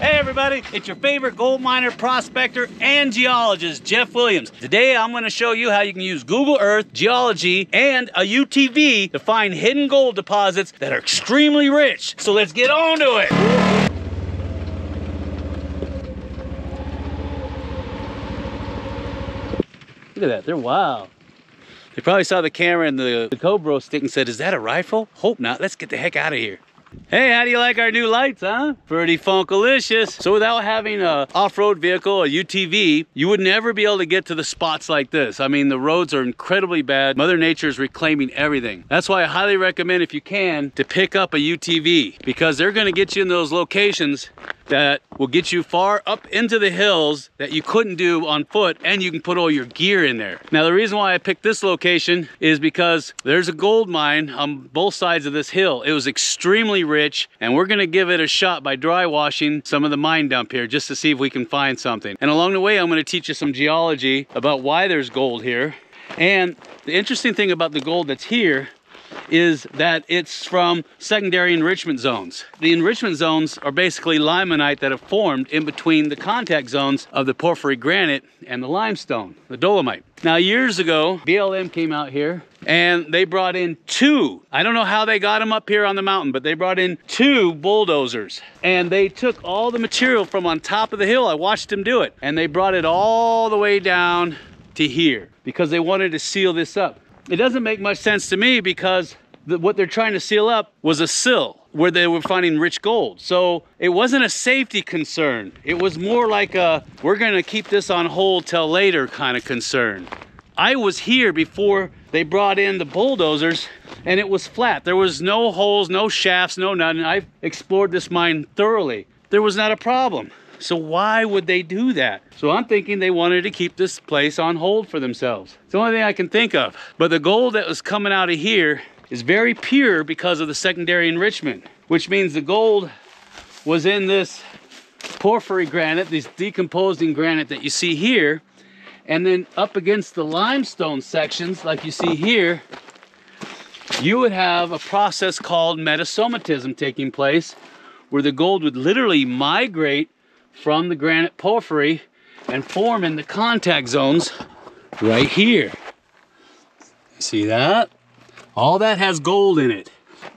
Hey everybody, it's your favorite gold miner, prospector, and geologist, Jeff Williams. Today I'm gonna show you how you can use Google Earth, geology, and a UTV to find hidden gold deposits that are extremely rich. So let's get on to it. Look at that, they're wild. They probably saw the camera and the, the GoPro stick and said, is that a rifle? Hope not, let's get the heck out of here. Hey, how do you like our new lights, huh? Pretty funkalicious. So without having a off-road vehicle, a UTV, you would never be able to get to the spots like this. I mean, the roads are incredibly bad. Mother Nature is reclaiming everything. That's why I highly recommend, if you can, to pick up a UTV because they're gonna get you in those locations that will get you far up into the hills that you couldn't do on foot and you can put all your gear in there. Now the reason why I picked this location is because there's a gold mine on both sides of this hill. It was extremely rich and we're gonna give it a shot by dry washing some of the mine dump here just to see if we can find something. And along the way I'm gonna teach you some geology about why there's gold here. And the interesting thing about the gold that's here is that it's from secondary enrichment zones. The enrichment zones are basically limonite that have formed in between the contact zones of the porphyry granite and the limestone, the dolomite. Now years ago, BLM came out here and they brought in two, I don't know how they got them up here on the mountain, but they brought in two bulldozers and they took all the material from on top of the hill. I watched them do it and they brought it all the way down to here because they wanted to seal this up. It doesn't make much sense to me because the, what they're trying to seal up was a sill where they were finding rich gold. So it wasn't a safety concern. It was more like a, we're gonna keep this on hold till later kind of concern. I was here before they brought in the bulldozers and it was flat. There was no holes, no shafts, no nothing. I've explored this mine thoroughly. There was not a problem. So why would they do that? So I'm thinking they wanted to keep this place on hold for themselves. It's the only thing I can think of. But the gold that was coming out of here is very pure because of the secondary enrichment, which means the gold was in this porphyry granite, this decomposing granite that you see here, and then up against the limestone sections, like you see here, you would have a process called metasomatism taking place, where the gold would literally migrate from the granite porphyry and form in the contact zones right here. See that? All that has gold in it.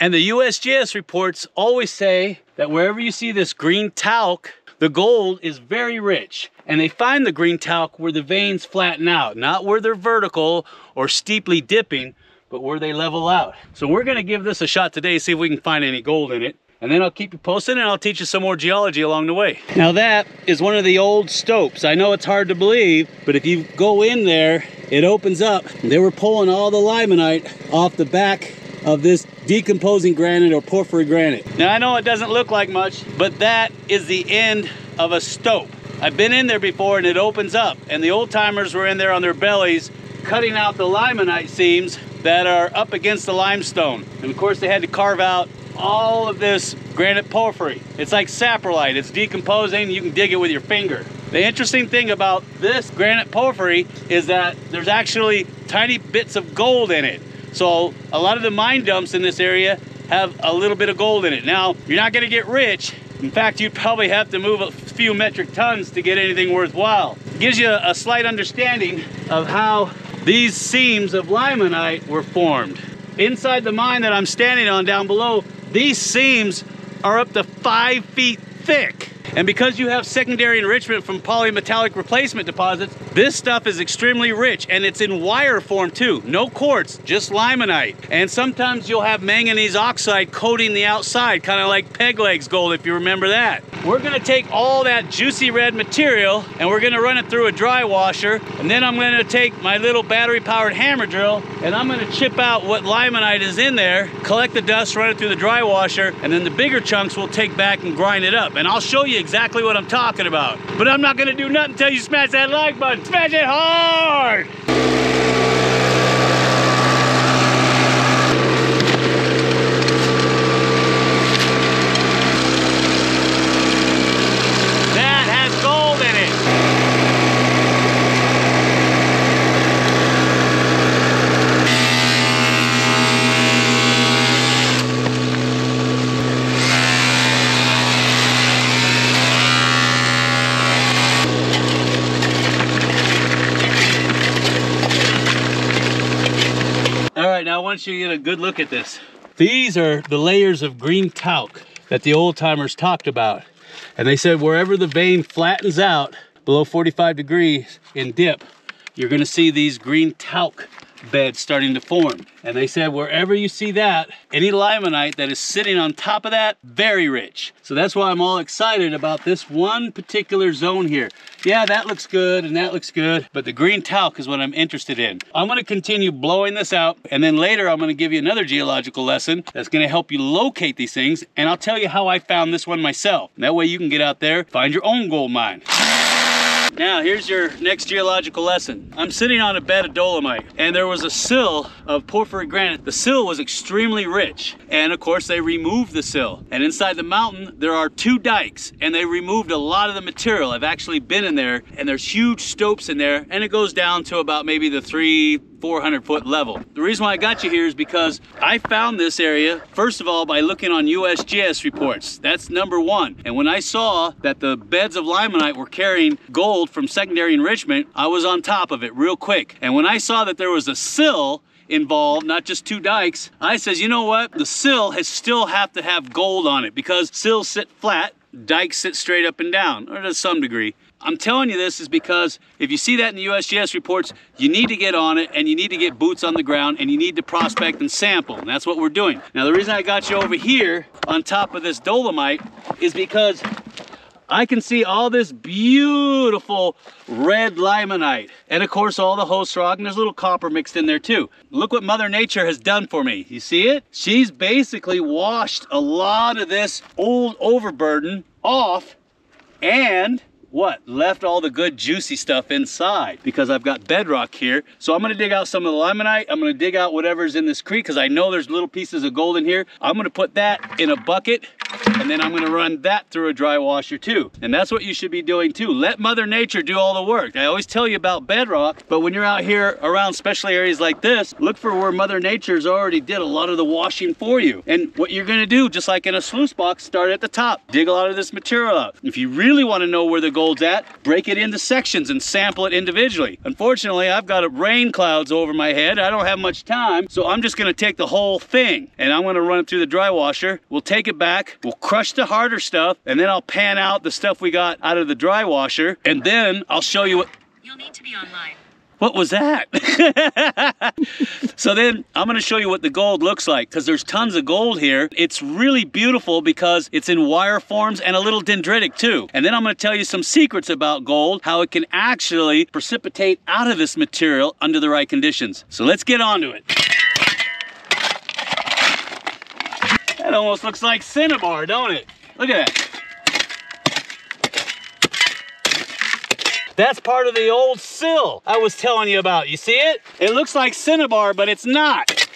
And the USGS reports always say that wherever you see this green talc, the gold is very rich. And they find the green talc where the veins flatten out, not where they're vertical or steeply dipping, but where they level out. So we're gonna give this a shot today, see if we can find any gold in it and then I'll keep you posted and I'll teach you some more geology along the way. Now that is one of the old stopes. I know it's hard to believe, but if you go in there, it opens up. They were pulling all the limonite off the back of this decomposing granite or porphyry granite. Now I know it doesn't look like much, but that is the end of a stope. I've been in there before and it opens up and the old timers were in there on their bellies cutting out the limonite seams that are up against the limestone. And of course they had to carve out all of this granite porphyry. It's like saprolite, it's decomposing, you can dig it with your finger. The interesting thing about this granite porphyry is that there's actually tiny bits of gold in it. So a lot of the mine dumps in this area have a little bit of gold in it. Now, you're not gonna get rich. In fact, you'd probably have to move a few metric tons to get anything worthwhile. It gives you a slight understanding of how these seams of limonite were formed. Inside the mine that I'm standing on down below, these seams are up to five feet thick. And because you have secondary enrichment from polymetallic replacement deposits, this stuff is extremely rich and it's in wire form too. No quartz, just limonite. And sometimes you'll have manganese oxide coating the outside, kind of like peg legs gold if you remember that. We're gonna take all that juicy red material and we're gonna run it through a dry washer. And then I'm gonna take my little battery powered hammer drill and I'm gonna chip out what limonite is in there, collect the dust, run it through the dry washer, and then the bigger chunks we'll take back and grind it up. And I'll show you exactly what I'm talking about. But I'm not gonna do nothing until you smash that like button. Smash it hard! That has gold in it. Let you get a good look at this. These are the layers of green talc that the old timers talked about. And they said wherever the vein flattens out below 45 degrees in dip, you're gonna see these green talc beds starting to form. And they said wherever you see that, any limonite that is sitting on top of that, very rich. So that's why I'm all excited about this one particular zone here. Yeah, that looks good and that looks good, but the green talc is what I'm interested in. I'm gonna continue blowing this out and then later I'm gonna give you another geological lesson that's gonna help you locate these things and I'll tell you how I found this one myself. that way you can get out there, find your own gold mine. Now, here's your next geological lesson. I'm sitting on a bed of dolomite, and there was a sill of porphyry granite. The sill was extremely rich, and of course, they removed the sill. And inside the mountain, there are two dikes, and they removed a lot of the material. I've actually been in there, and there's huge stopes in there, and it goes down to about maybe the three, 400 foot level. The reason why I got you here is because I found this area, first of all, by looking on USGS reports. That's number one. And when I saw that the beds of limonite were carrying gold from secondary enrichment, I was on top of it real quick. And when I saw that there was a sill involved, not just two dikes, I says, you know what? The sill has still have to have gold on it because sills sit flat, dikes sit straight up and down, or to some degree. I'm telling you this is because if you see that in the USGS reports, you need to get on it and you need to get boots on the ground and you need to prospect and sample. And that's what we're doing. Now, the reason I got you over here on top of this dolomite is because I can see all this beautiful red limonite. And of course, all the host rock, and there's a little copper mixed in there too. Look what Mother Nature has done for me. You see it? She's basically washed a lot of this old overburden off and what? Left all the good juicy stuff inside because I've got bedrock here. So I'm gonna dig out some of the limonite. I'm gonna dig out whatever's in this creek because I know there's little pieces of gold in here. I'm gonna put that in a bucket and then I'm gonna run that through a dry washer too. And that's what you should be doing too. Let Mother Nature do all the work. I always tell you about bedrock, but when you're out here around special areas like this, look for where Mother Nature's already did a lot of the washing for you. And what you're gonna do, just like in a sluice box, start at the top. Dig a lot of this material out. If you really wanna know where the gold's at, break it into sections and sample it individually. Unfortunately, I've got rain clouds over my head. I don't have much time, so I'm just gonna take the whole thing and I'm gonna run it through the dry washer. We'll take it back, we'll crush the harder stuff, and then I'll pan out the stuff we got out of the dry washer, and then I'll show you what... You'll need to be online. What was that? so then I'm gonna show you what the gold looks like because there's tons of gold here. It's really beautiful because it's in wire forms and a little dendritic too. And then I'm gonna tell you some secrets about gold, how it can actually precipitate out of this material under the right conditions. So let's get on to it. Almost looks like cinnabar, don't it? Look at that. That's part of the old sill I was telling you about. You see it? It looks like cinnabar, but it's not.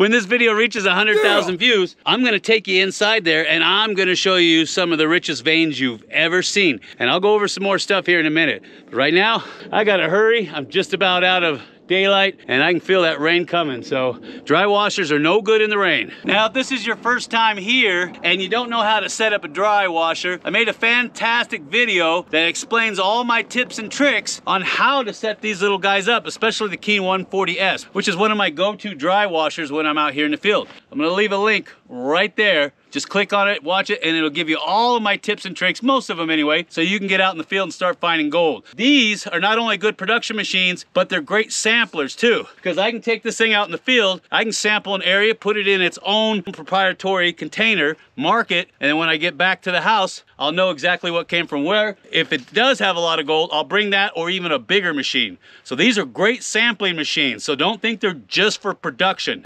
when this video reaches 100,000 views, I'm gonna take you inside there and I'm gonna show you some of the richest veins you've ever seen. And I'll go over some more stuff here in a minute. But right now, I gotta hurry. I'm just about out of daylight and I can feel that rain coming. So dry washers are no good in the rain. Now, if this is your first time here and you don't know how to set up a dry washer, I made a fantastic video that explains all my tips and tricks on how to set these little guys up, especially the Keene 140S, which is one of my go-to dry washers when I'm out here in the field. I'm gonna leave a link right there just click on it, watch it, and it'll give you all of my tips and tricks, most of them anyway, so you can get out in the field and start finding gold. These are not only good production machines, but they're great samplers too, because I can take this thing out in the field, I can sample an area, put it in its own proprietary container, mark it, and then when I get back to the house, I'll know exactly what came from where. If it does have a lot of gold, I'll bring that or even a bigger machine. So these are great sampling machines, so don't think they're just for production.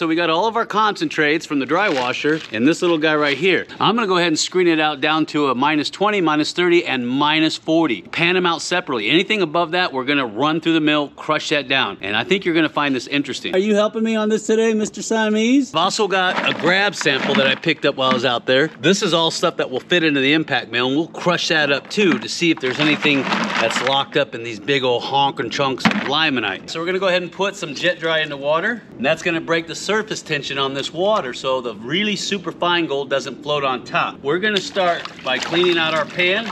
So we got all of our concentrates from the dry washer in this little guy right here. I'm gonna go ahead and screen it out down to a minus 20, minus 30, and minus 40. Pan them out separately. Anything above that, we're gonna run through the mill, crush that down. And I think you're gonna find this interesting. Are you helping me on this today, Mr. Siamese? I've also got a grab sample that I picked up while I was out there. This is all stuff that will fit into the impact mill, and we'll crush that up too to see if there's anything that's locked up in these big old honking chunks of limonite. So we're gonna go ahead and put some jet dry in the water, and that's gonna break the surface tension on this water so the really super fine gold doesn't float on top. We're gonna start by cleaning out our pan.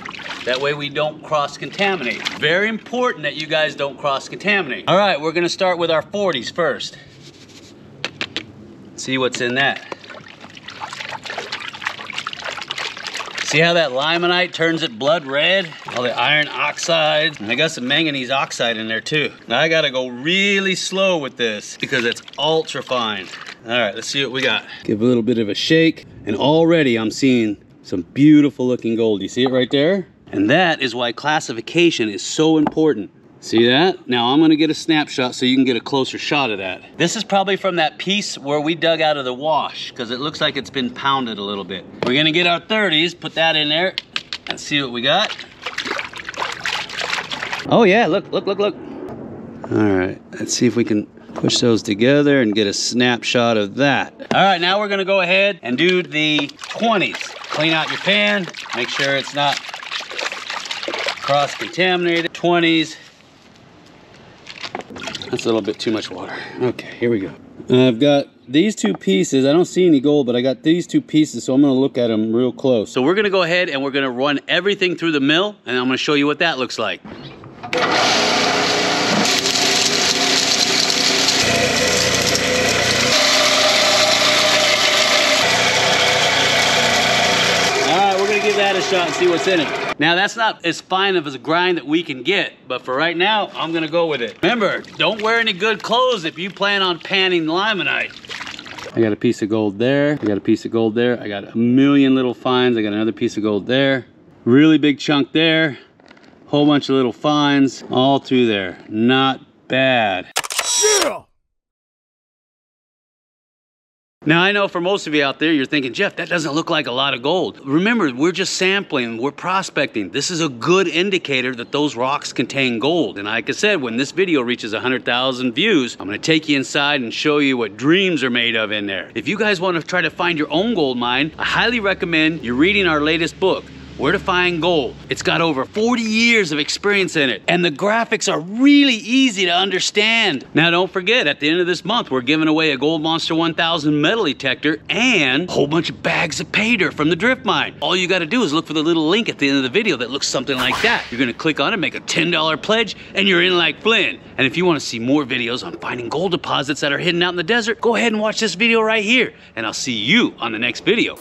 That way we don't cross-contaminate. Very important that you guys don't cross-contaminate. All right, we're gonna start with our 40s first. See what's in that. See how that limonite turns it blood red? All the iron oxides. And I got some manganese oxide in there too. Now I gotta go really slow with this because it's ultra fine. All right, let's see what we got. Give a little bit of a shake. And already I'm seeing some beautiful looking gold. You see it right there? And that is why classification is so important. See that? Now I'm gonna get a snapshot so you can get a closer shot of that. This is probably from that piece where we dug out of the wash because it looks like it's been pounded a little bit. We're gonna get our 30s, put that in there and see what we got. Oh yeah, look, look, look, look. All right, let's see if we can push those together and get a snapshot of that. All right, now we're gonna go ahead and do the 20s. Clean out your pan, make sure it's not cross-contaminated. 20s, that's a little bit too much water. Okay, here we go. I've got these two pieces. I don't see any gold, but I got these two pieces, so I'm gonna look at them real close. So we're gonna go ahead and we're gonna run everything through the mill, and I'm gonna show you what that looks like. All right, we're gonna give that a shot and see what's in it. Now that's not as fine of a grind that we can get, but for right now, I'm gonna go with it. Remember, don't wear any good clothes if you plan on panning limonite. I got a piece of gold there. I got a piece of gold there. I got a million little fines. I got another piece of gold there. Really big chunk there. Whole bunch of little fines all through there. Not bad. Now, I know for most of you out there, you're thinking, Jeff, that doesn't look like a lot of gold. Remember, we're just sampling, we're prospecting. This is a good indicator that those rocks contain gold. And like I said, when this video reaches 100,000 views, I'm gonna take you inside and show you what dreams are made of in there. If you guys wanna try to find your own gold mine, I highly recommend you reading our latest book, where to Find Gold. It's got over 40 years of experience in it, and the graphics are really easy to understand. Now, don't forget, at the end of this month, we're giving away a Gold Monster 1000 metal detector and a whole bunch of bags of dirt from the drift mine. All you gotta do is look for the little link at the end of the video that looks something like that. You're gonna click on it, make a $10 pledge, and you're in like Flynn. And if you wanna see more videos on finding gold deposits that are hidden out in the desert, go ahead and watch this video right here, and I'll see you on the next video.